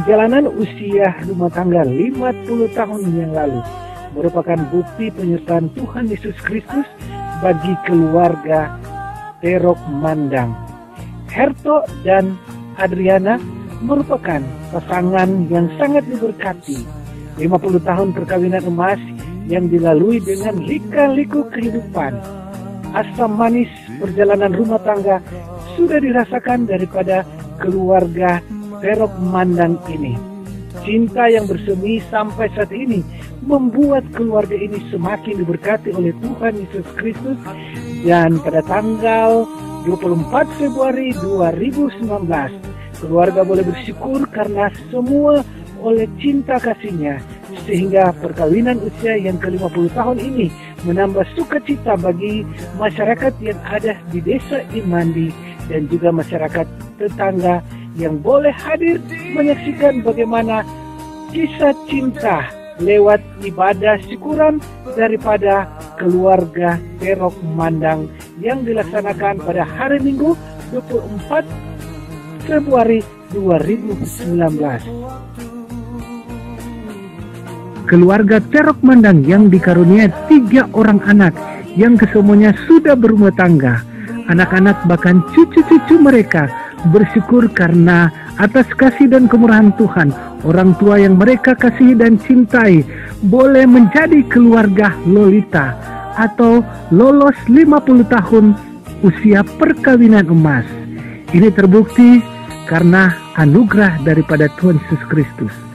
Perjalanan usia rumah tangga 50 tahun yang lalu merupakan bukti penyertaan Tuhan Yesus Kristus bagi keluarga Terok Mandang. Herto dan Adriana merupakan pasangan yang sangat diberkati. 50 tahun perkawinan emas yang dilalui dengan lika-liku kehidupan. Asam manis perjalanan rumah tangga sudah dirasakan daripada keluarga Perok Mandang ini. Cinta yang bersemi sampai saat ini membuat keluarga ini semakin diberkati oleh Tuhan Yesus Kristus dan pada tanggal 24 Februari 2019 keluarga boleh bersyukur karena semua oleh cinta kasihnya sehingga perkawinan usia yang ke-50 tahun ini menambah sukacita bagi masyarakat yang ada di desa Imandi dan juga masyarakat tetangga yang boleh hadir menyaksikan bagaimana kisah cinta lewat ibadah syukuran daripada keluarga Terok Mandang yang dilaksanakan pada hari Minggu 24 Februari 2019. Keluarga Terok Mandang yang dikarunia tiga orang anak yang kesemuanya sudah berumah tangga. Anak-anak bahkan cucu-cucu mereka bersyukur karena atas kasih dan kemurahan Tuhan, orang tua yang mereka kasihi dan cintai boleh menjadi keluarga Lolita atau lolos 50 tahun usia perkawinan emas. Ini terbukti karena anugerah daripada Tuhan Yesus Kristus.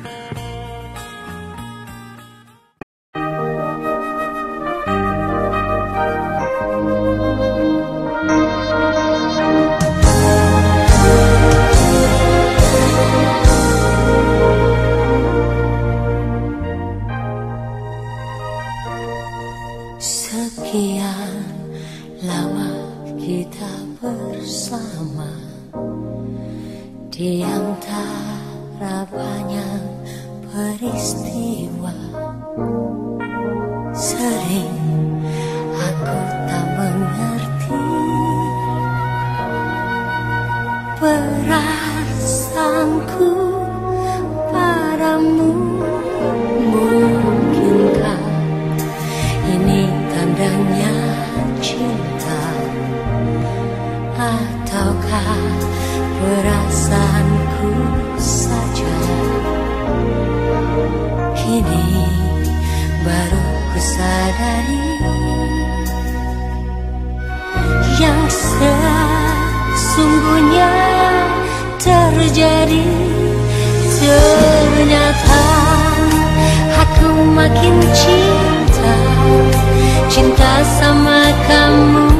peristiwa sering aku tak mengerti perasaanku padamu. ternyata aku makin cinta Cinta sama kamu.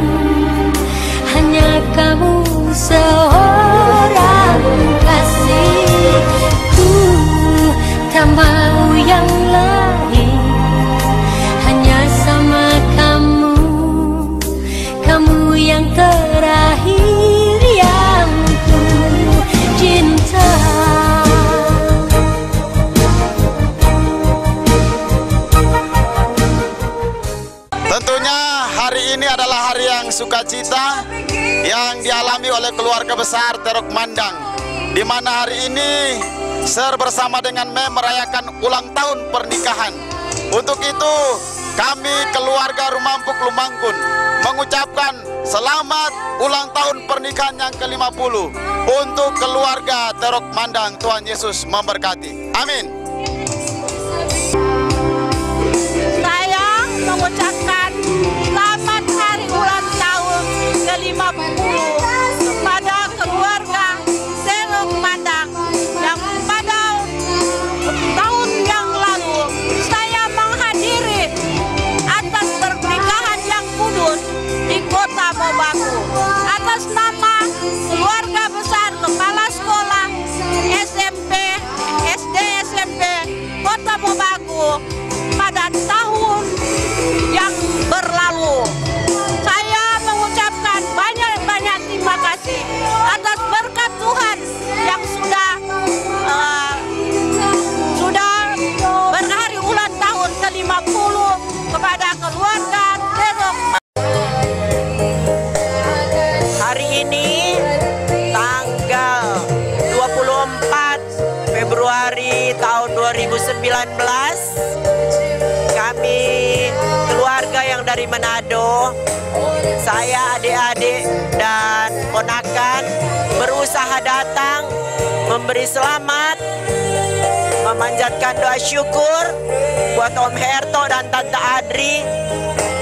Sukacita yang dialami oleh keluarga besar Terok Mandang di mana hari ini Ser bersama dengan Mem merayakan ulang tahun pernikahan. Untuk itu kami keluarga Rumampuk Lumangkun mengucapkan selamat ulang tahun pernikahan yang ke-50 untuk keluarga Terok Mandang. Tuhan Yesus memberkati. Amin. Saya mengucapkan Hari ini tanggal 24 Februari kami keluarga yang dari Manado, saya adik-adik dan ponakan berusaha datang memberi selamat memanjatkan doa syukur buat Om Herto dan Tante Adri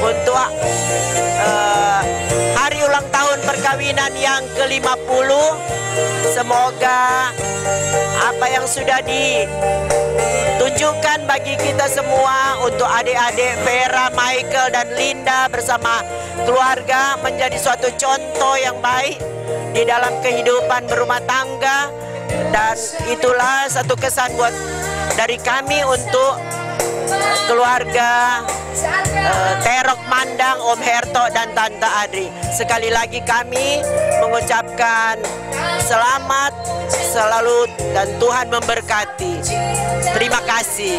untuk uh, hari ulang tahun perkawinan yang ke-50. Semoga apa yang sudah ditunjukkan bagi kita semua untuk adik-adik Vera, Michael dan Linda bersama keluarga menjadi suatu contoh yang baik di dalam kehidupan berumah tangga dan itulah satu kesan buat dari kami untuk keluarga uh, Terok Mandang, Om Herto dan Tante Adri. Sekali lagi kami mengucapkan selamat selalu dan Tuhan memberkati. Terima kasih.